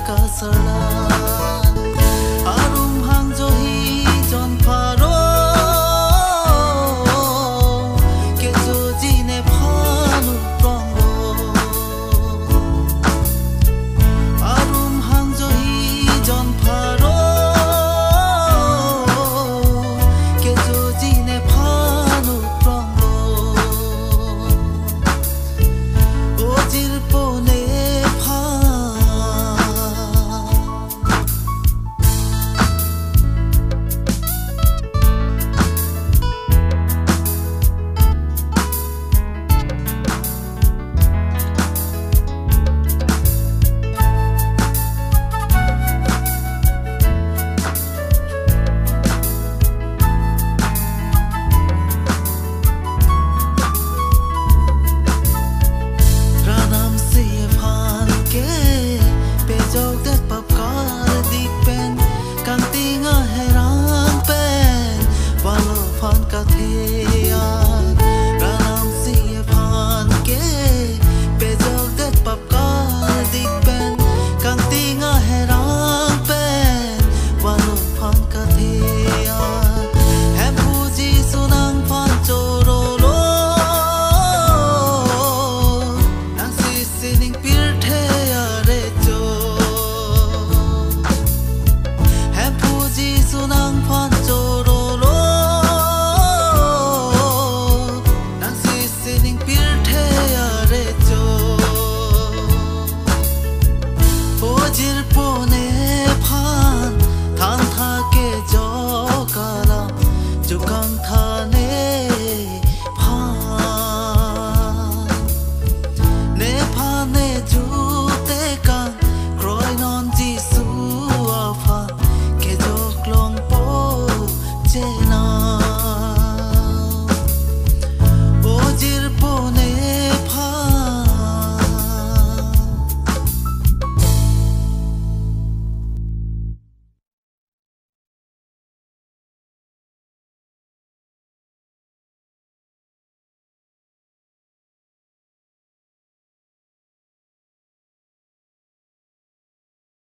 重なる长叹